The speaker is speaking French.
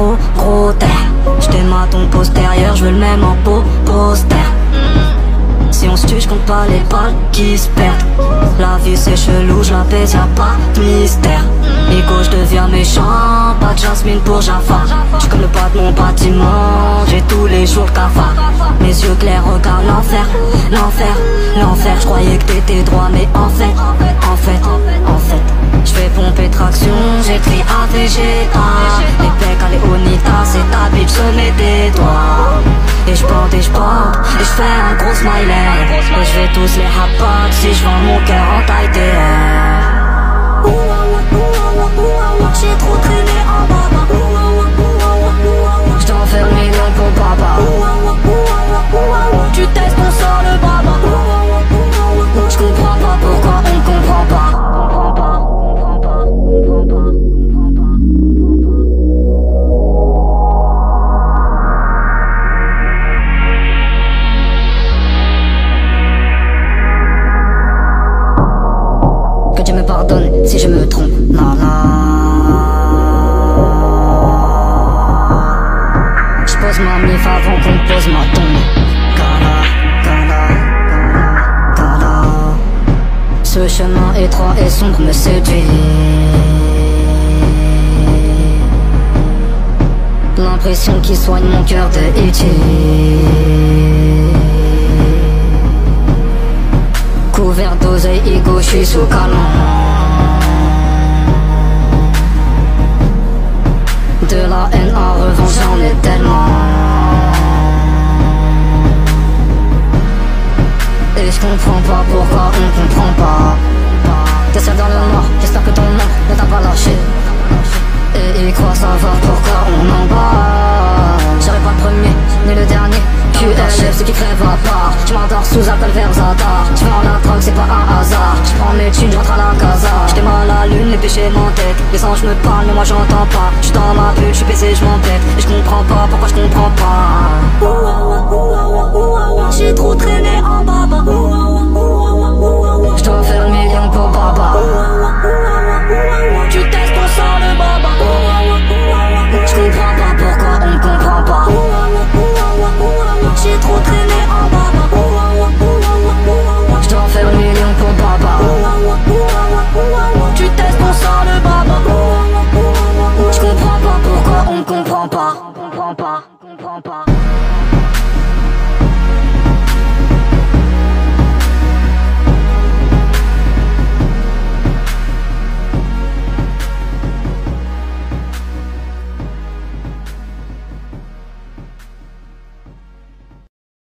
gros, gros terre. J't'aime à ton postérieur, je veux le même en peau poster. Si on se tue, j'compte pas les balles qui se perdent. La vie c'est chelou, je la y'a pas de mystère. Nico, je deviens méchant, pas de jasmine pour Jaffa. J'suis comme le pas de mon bâtiment, j'ai tous les jours le cafard. Mes yeux clairs regardent l'enfer, l'enfer, l'enfer. J'croyais que t'étais droit, mais en en fait. En fait ta bitch, se met des doigts. Et je porte et je porte Et je fais un gros smiley. Et je vais tous les rapotes Si je vends mon cœur en taille si je me trompe. Non, non. Je pose ma mif avant qu'on pose ma tombe. Gala, gala, gala, gala. Ce chemin étroit et sombre me séduit. L'impression qui soigne mon cœur de E.T. Couvert d'oseille, ego, je suis sous canon De la haine en revanche, j'en ai tellement. Et je comprends pas pourquoi on comprend pas. T'es seul dans le noir, j'espère que ton nom ne t'a pas lâché. Et ils croient savoir pourquoi on en bat. J'aurais pas le premier, ni le dernier. QLF, ceux qui crèvent à part. Je m'endors sous alcool vers Zadar. Je vends la drogue, c'est pas un hasard. Je prends mes thunes, je rentre à la casa les péchés m'entêtent Les anges me parlent, mais moi j'entends pas. J'suis dans ma bulle, j'suis baissé, je m'entête. Et je comprends pas.